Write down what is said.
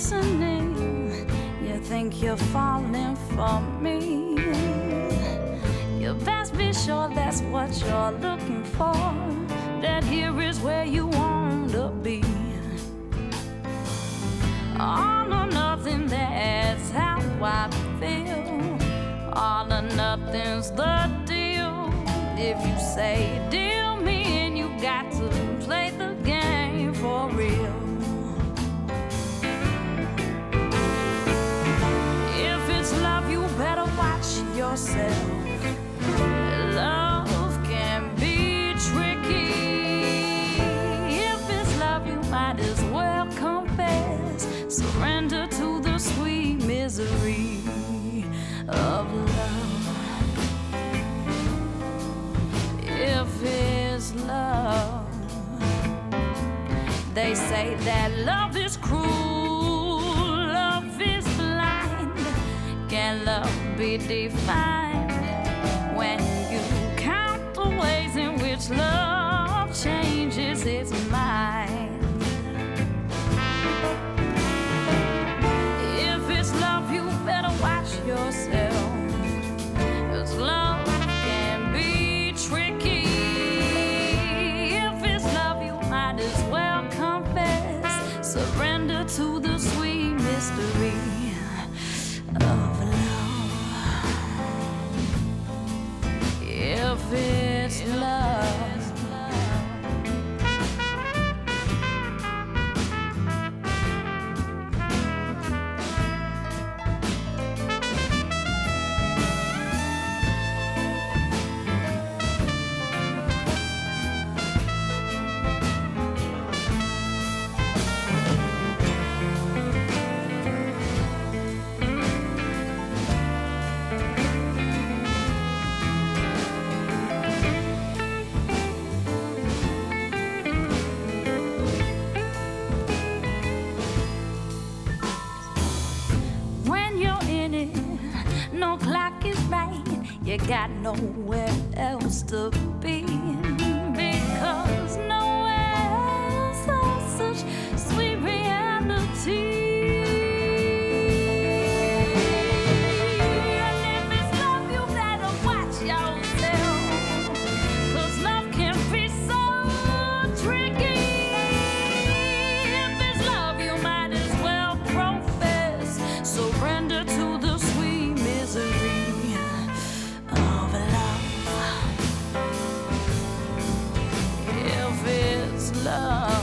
Listening. You think you're falling for me. You best be sure that's what you're looking for. That here is where you want to be. All or nothing, that's how I feel. All or nothing's the deal. If you say deal me, and you got to Love can be tricky. If it's love, you might as well confess. Surrender to the sweet misery of love. If it's love, they say that love is cruel, be defined when you count the ways in which love changes its mind? If it's love, you better watch yourself. 'Cause love can be tricky. If it's love, you might as well confess. Surrender to the sweet mystery It, no clock is right. You got nowhere else to be. Because love.